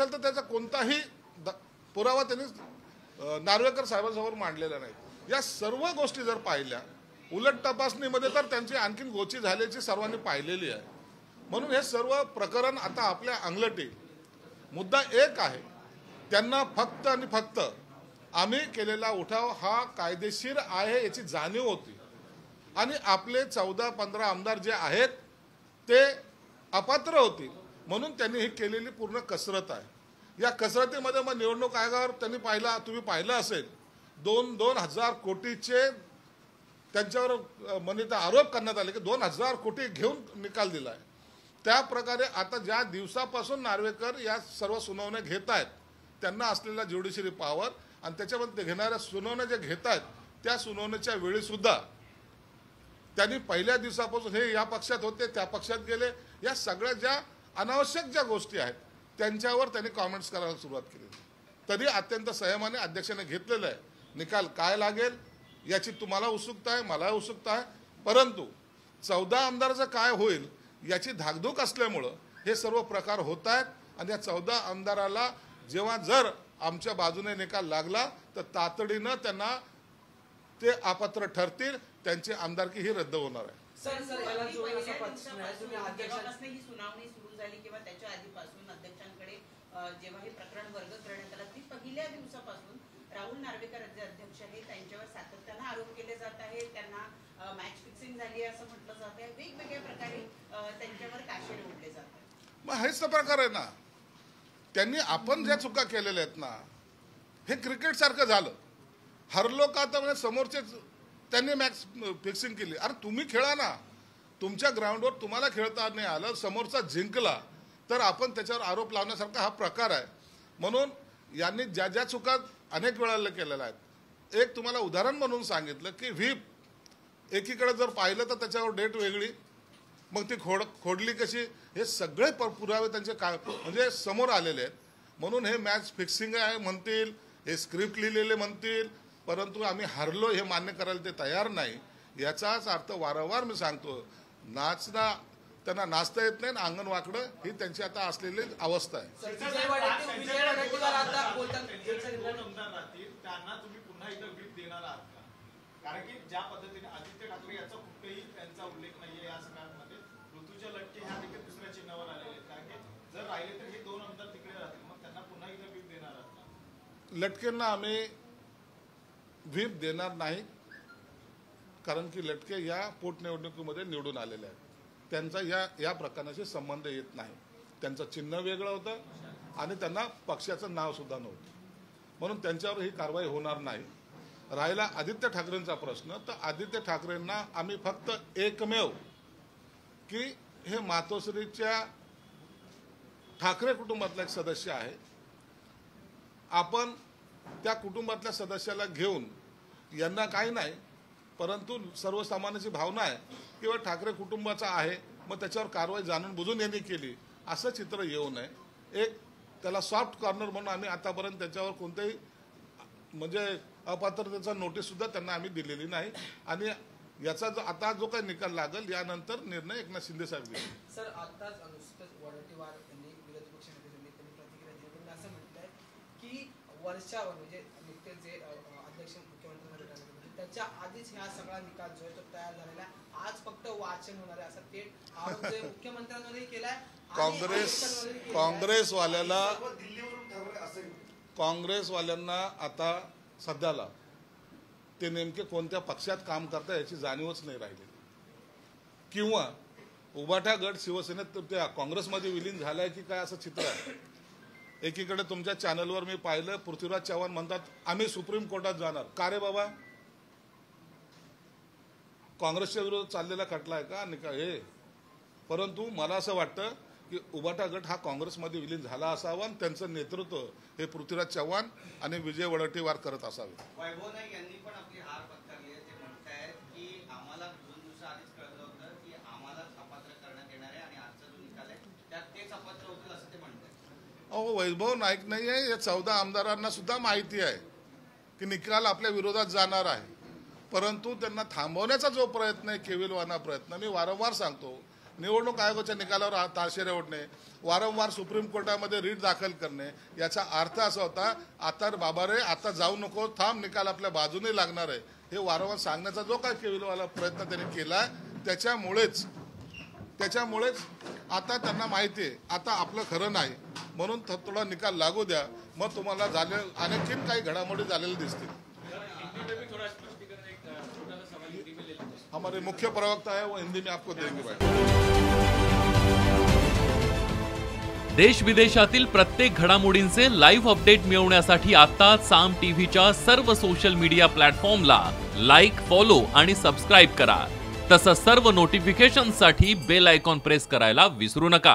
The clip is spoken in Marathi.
असेल तर त्याचा कोणताही द- पुरावा त्यांनी नार्वेकर साहेबांसमोर मांडलेला नाही. या सर्व गोष्टी जर पाहिल्या उलट तपासणीमध्ये तर त्यांची आणखीन गोची झाल्याची सर्वांनी पाहिलेली आहे. म्हणून हे सर्व प्रकरण आता आपल्या अंगलटी. मुद्दा एक आहे त्यांना फक्त आणि फक्त आम्ही केलेला उठाव हा कायदेशीर आहे याची जाणीव होती. आणि आपले चौदा पंधरा आमदार जे आहेत ते अपात्र होतील. म्हणून त्यांनी ही केलेली पूर्ण कसरत आहे. या कसरतीमध्ये मग निवडणूक आयोगावर त्यांनी पाहिला तुम्ही पाहिलं असेल दोन दोन हजार कोटीचे त्यांच्यावर म्हणजे ते आरोप करण्यात आले की दोन हजार कोटी घेऊन निकाल दिला आहे त्या प्रकारे आता ज्या दिवसापासून नार्वेकर या सर्व सुनावण्या घेत आहेत त्यांना असलेला ज्युडिशरी पॉवर आणि त्याच्यामध्ये घेणाऱ्या सुनावण्या ज्या घेत आहेत त्या सुनावण्याच्या वेळीसुद्धा त्यांनी पहिल्या दिवसापासून हे या पक्षात होते त्या पक्षात गेले. या सगळ्या ज्या अनावश्यक ज्या गोष्टी आहेत त्यांच्यावर त्यांनी कॉमेंट्स करायला सुरुवात केली. तरी अत्यंत संयमाने अध्यक्षाने घेतलेलं आहे. निकाल काय लागेल याची तुम्हाला उत्सुकता आहे मला उत्सुकता आहे. परंतु चौदा आमदाराचं काय होईल याची धाकधूक असल्यामुळं हे सर्व प्रकार होत आहेत आणि या चौदा आमदाराला जेव्हा जर आमच्या बाजूने निकाल लागला तर तातडीनं त्यांना ते अपात्र ठरतील त्यांची आमदारकी ही रद्द होणार आहे. सर सर याला तुम्ही जोडून पहिल्या असा प्रश्न आहे तुम्ही दिवसापासून अध्यक्ष जेव्हापासून ही सुनावणी सुरू झाली किंवा त्याच्या आधीपासून अध्यक्षांकडे जेव्हा हे प्रकरण वर्ग करण्यात आलं ती पहिल्या दिवसापासून राहुल नार्वेकर जे अध्यक्ष आहेत त्यांच्यावर सातत्यानं आरोप केले जात आहेत. त्यांना मॅच फिक्सिंग झाली आहे असं म्हटलं जात आहे. वेगवेगळ्या प्रकारे त्यांच्यावर काशेरे उडले जात आहेत. मग हेच तर प्रकार आहे ना. त्यांनी आपण ज्या चुका केलेल्या आहेत ना हे क्रिकेट सारखं झालं. हरलो का तर म्हणजे समोरचे त्यांनी मॅच फिक्सिंग केली. अरे तुम्ही खेळा ना. तुमच्या ग्राउंडवर तुम्हाला खेळता नाही आलं समोरचा जिंकला तर आपण त्याच्यावर आरोप लावण्यासारखा हा प्रकार आहे. म्हणून यांनी ज्या ज्या चुका अनेक वेळा केलेल्या आहेत. एक तुम्हाला उदाहरण म्हणून सांगितलं की व्हीप एकीकडे जर पाहिलं तर त्याच्यावर डेट वेगळी मग ती खोड खोडली कशी? हे सगळे प- पुरावे त्यांचे का म्हणजे समोर आलेले आहेत. म्हणून हे मॅच फिक्सिंग आहे म्हणतील हे स्क्रिप्ट लिहिलेले म्हणतील परंतु आम्ही हरलो हे मान्य करायला ते तयार नाही याचाच अर्थ वारंवार मी सांगतो नाचना त्यांना नाचता येत नाही ना अंगण वाकडं ही त्यांची आता असलेली अवस्था आहे. सर, विजय वडेट्टी- विजय वडेट्टीवार आता बोलतात त्यांचे दोन आमदार राहतील त्यांना तुम्ही पुन्हा एकदा व्हीप देणार आहात का? कारण की ज्या पद्धतीने आदित्य ठाकरे याचा कुठेही त्यांचा उल्लेख नाहीये या सगळ्यांमध्ये ऋतूच्या लटके ह्या देखील दुसऱ्या चिन्हावर आलेले आहेत. कारण की जर राहिले तर हे दोन आमदार तिकडे राहतील मग त्यांना पुन्हा एकदा व्हीप देणार आहात का? लटकेंना आम्ही व्हीप देणार नाही कारण की लटके या पोटनिवडणुकीमध्ये निवडून आलेले आहेत. त्यांचा या या प्रकरणाशी संबंध येत नाही. त्यांचं चिन्ह वेगळं होतं आणि त्यांना पक्षाचं नाव सुद्धा नव्हतं. म्हणून त्यांच्यावर ही कारवाई होणार नाही. राहिला आदित्य ठाकरेंचा प्रश्न तर आदित्य ठाकरेंना आम्ही फक्त एकमेव की हे मातोश्रीच्या ठाकरे कुटुंबातला एक सदस्य आहे. आपण त्या कुटुंबातल्या सदस्याला घेऊन यांना काही नाही परंतु सर्वसामान्याची भावना आहे किंवा ठाकरे कुटुंबाचा आहे मग त्याच्यावर कारवाई जाणून बुजून यांनी केली असं चित्र येऊ नये. एक त्याला सॉफ्ट कॉर्नर म्हणून आम्ही आतापर्यंत त्याच्यावर कोणत्याही म्हणजे अपात्रतेचा नोटीससुद्धा त्यांना आम्ही दिलेली नाही. आणि याचा जो आता जो काही निकाल लागेल यानंतर निर्णय एकनाथ शिंदे साहेब घेतील सर आताच नुसतंच वडेट्टीवार यांनी विरोधी पक्ष नेते त्यांनी प्रतिक्रिया दिली त्यांनी असं म्हटलंय की वर्षावर म्हणजे नुकतेच जे अध्यक्ष मुख्यमंत्री म्हणजे त्याच्या आधीच ह्या सगळा निकाल जो आहे तो तयार झालेला आहे. आज फक्त वाचन होणार आहे असा थेट आरोप जे मुख्यमंत्र्यांवरही केलाय काँग्रेस. काँग्रेसवाल्याला सर्व दिल्लीवरून ठरवले असेल काँग्रेसवाल्यांना आता सध्याला ते नेमके कोणत्या पक्षात काम करतात याची जाणीवच नाही राहिली. किंवा उबाठा गट शिवसेनेत त्या काँग्रेसमध्ये विलीन झालाय की काय असं चित्र आहे? एकीकडे तुमच्या चॅनलवर मी पाहिलं पृथ्वीराज चव्हाण म्हणतात आम्ही सुप्रीम कोर्टात जाणार. का रे बाबा? काँग्रेसच्या विरोधात चाललेला खटला आहे का? निका हे. परंतु मला असं वाटतं की उबाटा गट हा काँग्रेसमध्ये विलीन झाला असावा आणि त्यांचं नेतृत्व हे पृथ्वीराज चव्हाण आणि विजय वडट्टीवार करत असावे वैभव नाईक यांनी पण आपली हार पत्करली आहे ते म्हणतायत की आम्हाला दोन दिवसा आधीच कळलं होतं की आम्हालाच अपात्र करण्यात येणार आहे आणि आजचा जो निकाल आहे त्यात तेच अपात्र होतील असं ते म्हणतात अहो वैभव नाईक नाही आहे या चौदा आमदारांना सुद्धा माहिती आहे की निकाल आपल्या विरोधात जाणार आहे. परंतु त्यांना थांबवण्याचा जो प्रयत्न आहे केविलवाना प्रयत्न मी वारंवार सांगतो निवडणूक आयोगाच्या निकालावर ताशेरे ओढणे वारंवार सुप्रीम कोर्टामध्ये रीट दाखल करणे याचा अर्थ असा होता आता बाबा रे आता जाऊ नको थांब निकाल आपल्या बाजूने लागणार आहे. हे वारंवार सांगण्याचा जो काय केविलवाला प्रयत्न त्यांनी केला त्याच्यामुळेच त्याच्यामुळेच आता त्यांना माहिती आहे आता आपलं खरं नाही. म्हणून थोडा निकाल लागू द्या. मग तुम्हाला झाले आणखीन काही घडामोडी झालेल्या दिसतील. हमारे मुख्य प्रवक्ता है वो हिंदी में आपको देंगे भाई. देश विदेशातील प्रत्येक घडामोडींचे लाईव्ह अपडेट मिळवण्यासाठी आता साम टीव्हीच्या सर्व सोशल मीडिया प्लॅटफॉर्मला लाईक फॉलो आणि सबस्क्राईब करा. तसंच सर्व नोटिफिकेशनसाठी बेल आयकॉन प्रेस करायला विसरू नका.